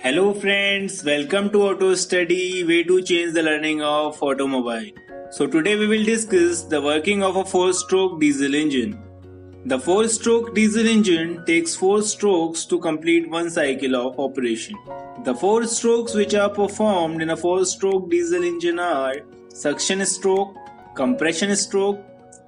Hello friends, welcome to Auto Study, way to change the learning of automobile. So today we will discuss the working of a 4-stroke diesel engine. The 4-stroke diesel engine takes 4 strokes to complete one cycle of operation. The 4 strokes which are performed in a 4-stroke diesel engine are suction stroke, compression stroke,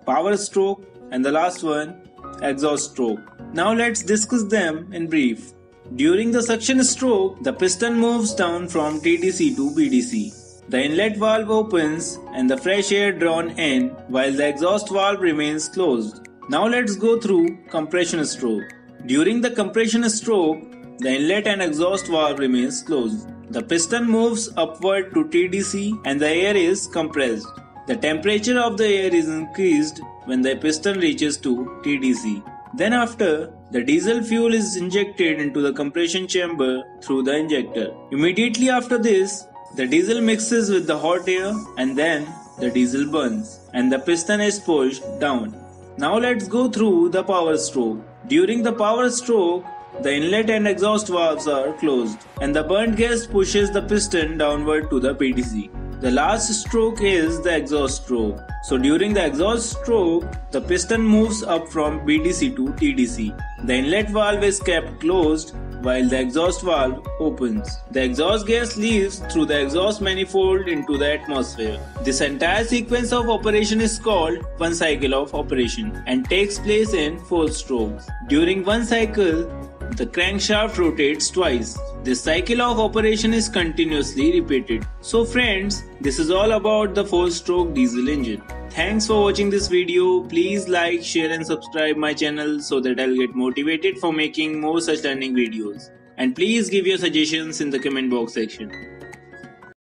power stroke and the last one exhaust stroke. Now let's discuss them in brief. During the suction stroke, the piston moves down from TDC to BDC. The inlet valve opens and the fresh air drawn in while the exhaust valve remains closed. Now let's go through compression stroke. During the compression stroke, the inlet and exhaust valve remains closed. The piston moves upward to TDC and the air is compressed. The temperature of the air is increased when the piston reaches to TDC. Then after, the diesel fuel is injected into the compression chamber through the injector. Immediately after this, the diesel mixes with the hot air and then the diesel burns and the piston is pushed down. Now let's go through the power stroke. During the power stroke, the inlet and exhaust valves are closed and the burnt gas pushes the piston downward to the BDC. The last stroke is the exhaust stroke. So during the exhaust stroke, the piston moves up from BDC to TDC. The inlet valve is kept closed while the exhaust valve opens. The exhaust gas leaves through the exhaust manifold into the atmosphere. This entire sequence of operation is called one cycle of operation and takes place in four strokes. During one cycle, the crankshaft rotates twice. This cycle of operation is continuously repeated. So friends, this is all about the 4-stroke diesel engine. Thanks for watching this video. Please like, share and subscribe my channel so that I'll get motivated for making more such learning videos. And please give your suggestions in the comment box section.